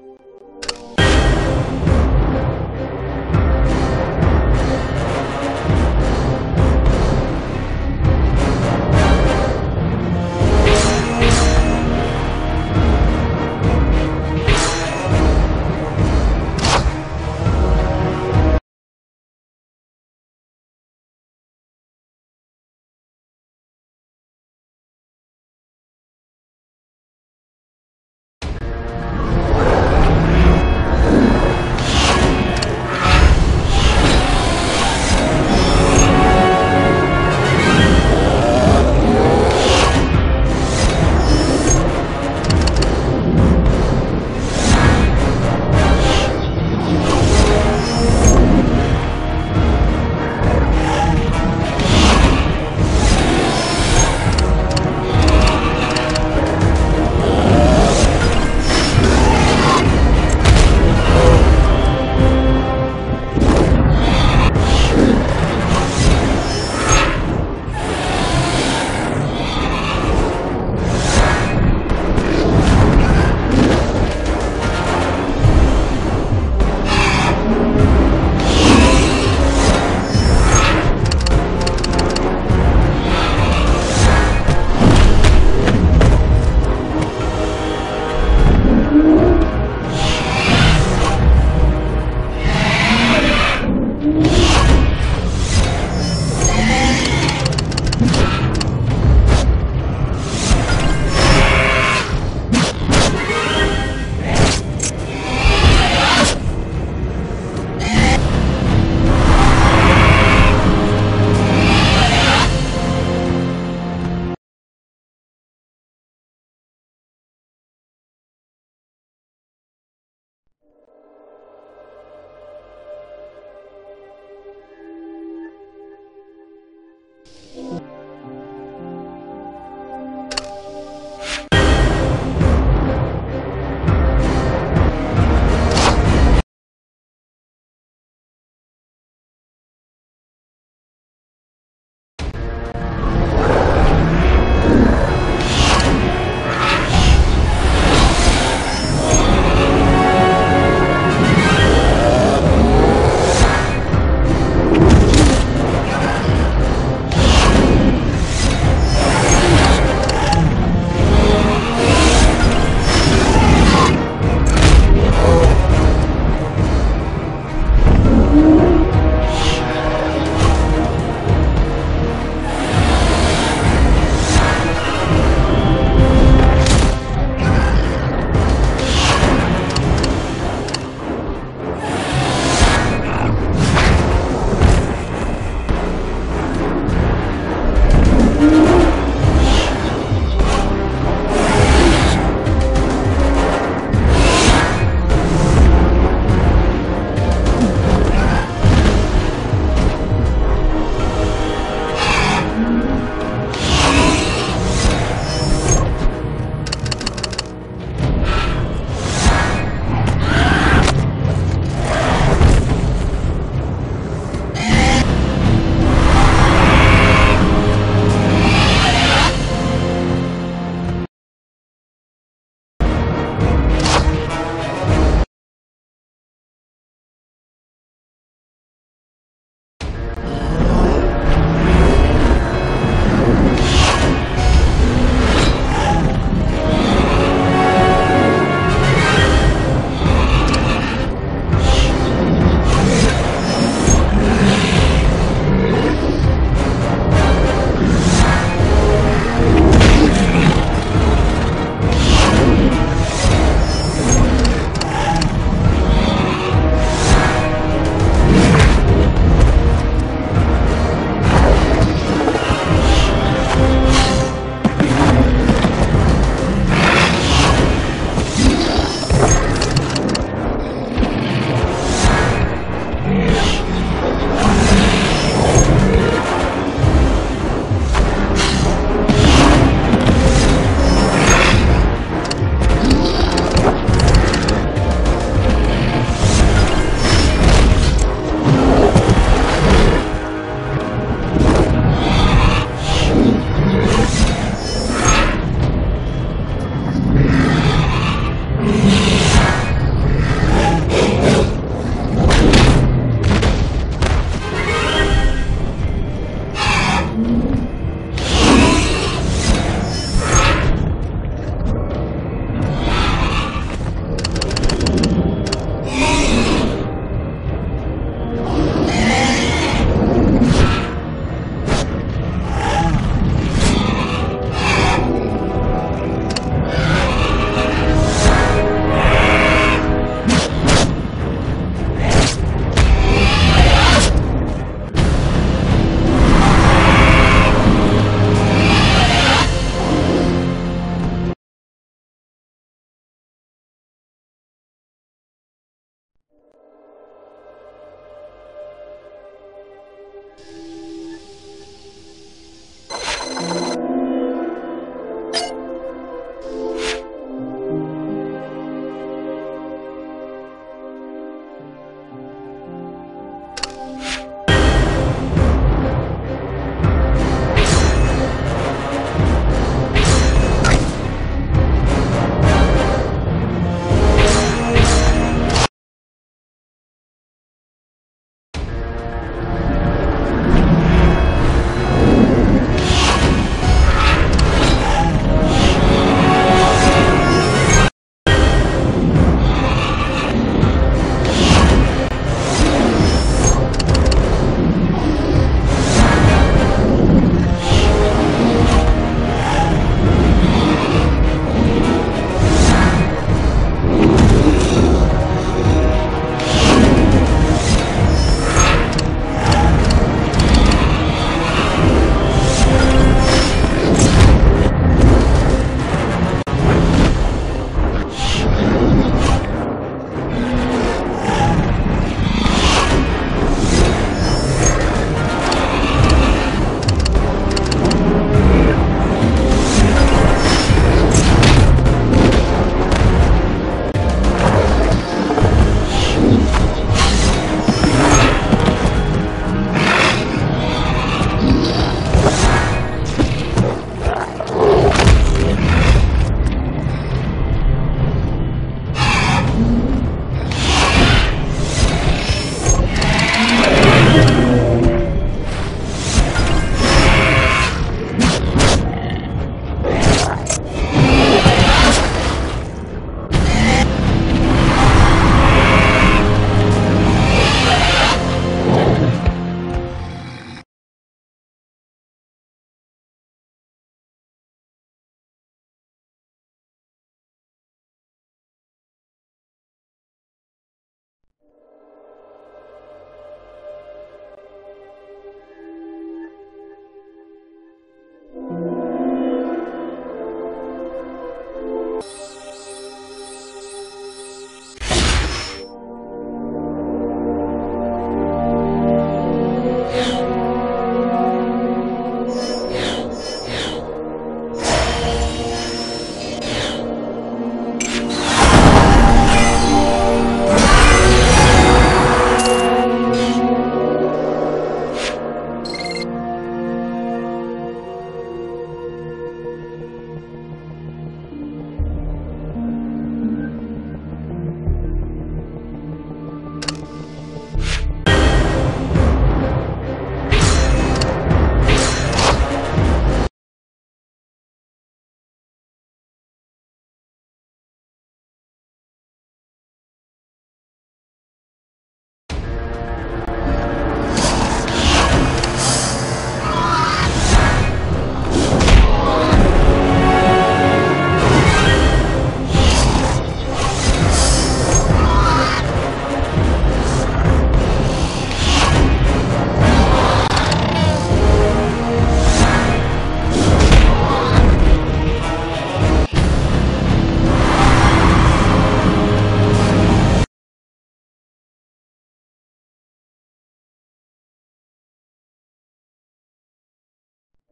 you